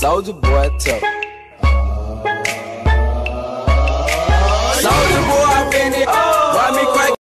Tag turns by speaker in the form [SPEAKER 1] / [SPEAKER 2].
[SPEAKER 1] Soldier boy tough.